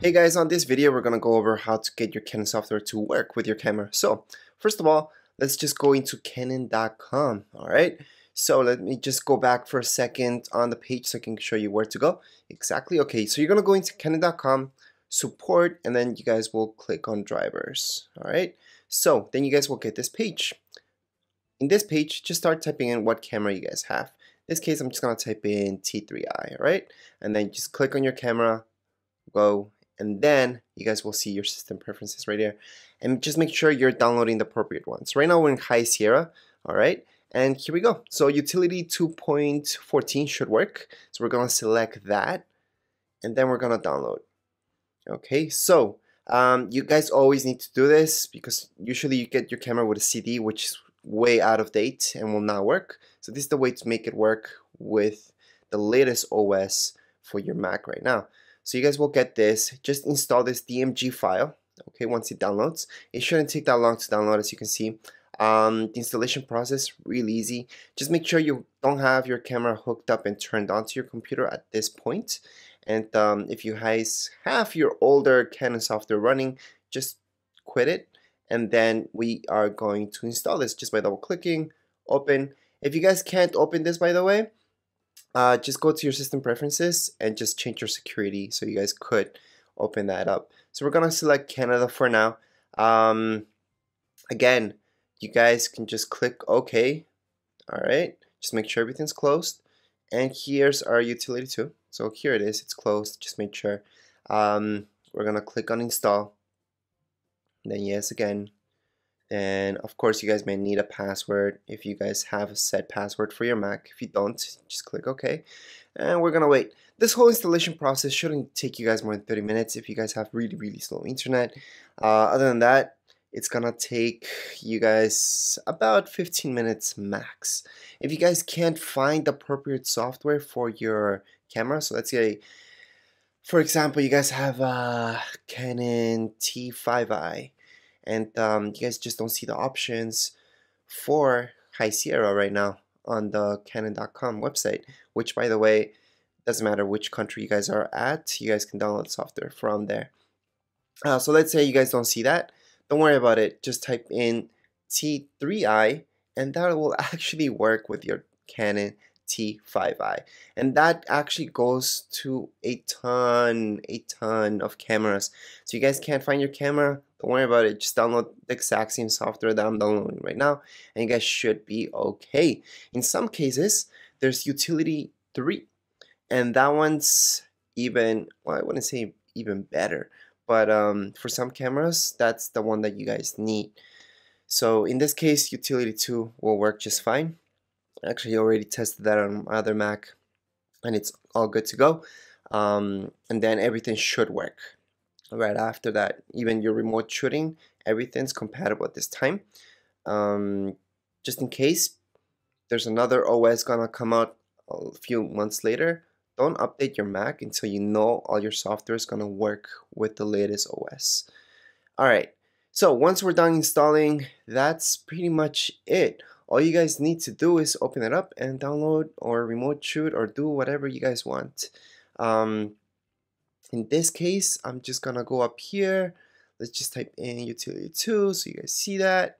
Hey guys, on this video we're gonna go over how to get your Canon software to work with your camera. So, first of all, let's just go into canon.com, alright? So let me just go back for a second on the page so I can show you where to go. Exactly, okay, so you're gonna go into canon.com, support, and then you guys will click on drivers, alright? So, then you guys will get this page. In this page, just start typing in what camera you guys have. In this case, I'm just gonna type in T3i, alright? And then just click on your camera, go and then you guys will see your system preferences right here. And just make sure you're downloading the appropriate ones. Right now we're in high sierra all right? And here we go. So utility 2.14 should work. So we're gonna select that and then we're gonna download. Okay so um, you guys always need to do this because usually you get your camera with a CD which is way out of date and will not work. So this is the way to make it work with the latest OS for your Mac right now so you guys will get this. Just install this DMG file. Okay, once it downloads, it shouldn't take that long to download, as you can see. Um, the installation process real easy. Just make sure you don't have your camera hooked up and turned on to your computer at this point. And um, if you guys have your older Canon software running, just quit it. And then we are going to install this just by double clicking, open. If you guys can't open this, by the way, uh, just go to your system preferences and just change your security so you guys could open that up. So we're gonna select Canada for now. Um, again, you guys can just click OK. All right, just make sure everything's closed. And here's our utility too. So here it is, it's closed. Just make sure. Um, we're gonna click on install. then yes again, and of course you guys may need a password if you guys have a set password for your Mac. If you don't, just click OK. And we're gonna wait. This whole installation process shouldn't take you guys more than 30 minutes if you guys have really, really slow internet. Uh, other than that, it's gonna take you guys about 15 minutes max. If you guys can't find appropriate software for your camera, so let's say, for example, you guys have a Canon T5i and um, you guys just don't see the options for High Sierra right now on the Canon.com website, which by the way, doesn't matter which country you guys are at, you guys can download software from there. Uh, so let's say you guys don't see that, don't worry about it, just type in T3i and that will actually work with your Canon T5i and that actually goes to a ton a ton of cameras. So you guys can't find your camera don't worry about it just download the exact same software that I'm downloading right now and you guys should be okay. In some cases there's utility 3 and that one's even well I wouldn't say even better but um, for some cameras that's the one that you guys need. So in this case utility 2 will work just fine actually already tested that on my other Mac and it's all good to go. Um, and then everything should work. Right after that even your remote shooting everything's compatible at this time. Um, just in case there's another OS gonna come out a few months later don't update your Mac until you know all your software is gonna work with the latest OS alright so once we're done installing that's pretty much it all you guys need to do is open it up and download or remote shoot or do whatever you guys want. Um, in this case I'm just gonna go up here. Let's just type in utility 2 so you guys see that.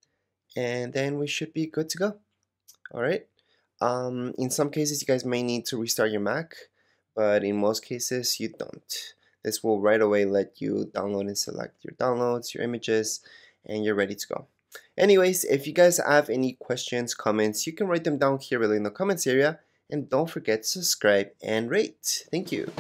And then we should be good to go. Alright um, in some cases you guys may need to restart your Mac but in most cases you don't. This will right away let you download and select your downloads your images and you're ready to go Anyways, if you guys have any questions, comments, you can write them down here below in the comments area. And don't forget to subscribe and rate. Thank you.